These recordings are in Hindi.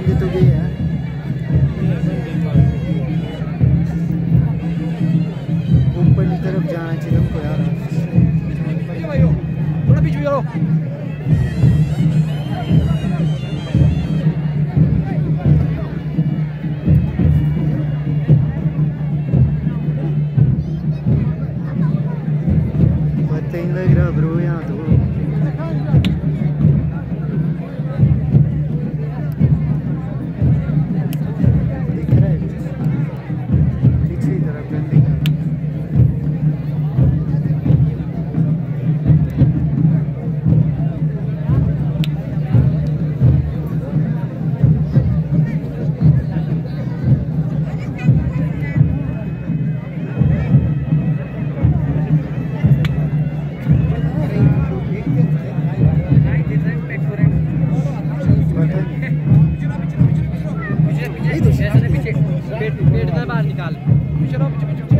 Gitu, lanjut aja ya. नहीं तो पेट पेट बाहर निकाल। पीछे रहो पीछे।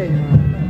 aí.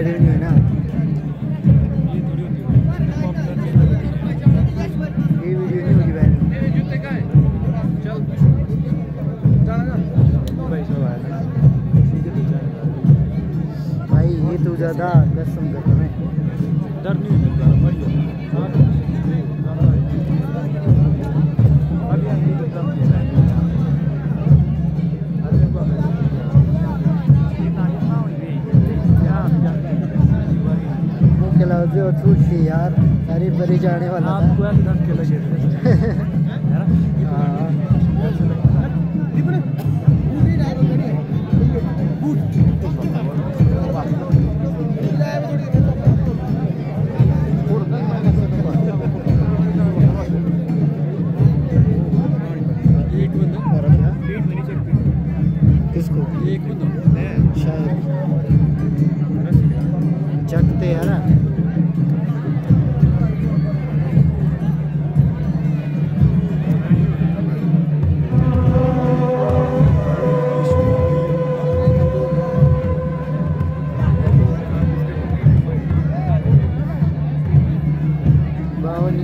Bueno. और यार हरी करी जाने वाला था।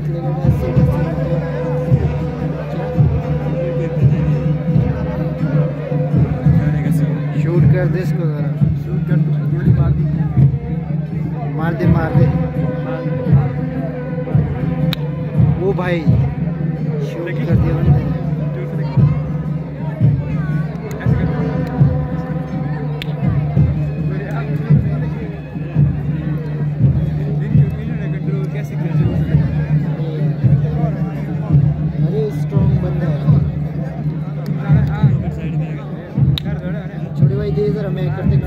शूट कर दे इसको ज़रा। मार दे। मार दे वो भाई।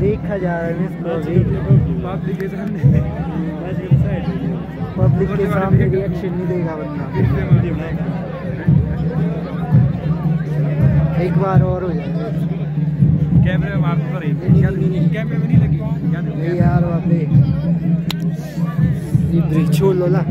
देखा जा रहा है इसको पब्लिक के सामने पब्लिक के सामने रिएक्शन नहीं देगा बंदा। एक बार और हो जाएगा। कैमरे में आपको पर कैमरे में नहीं लगी। नहीं यार वहाँ पे ये ब्रिज छोड़ लो ना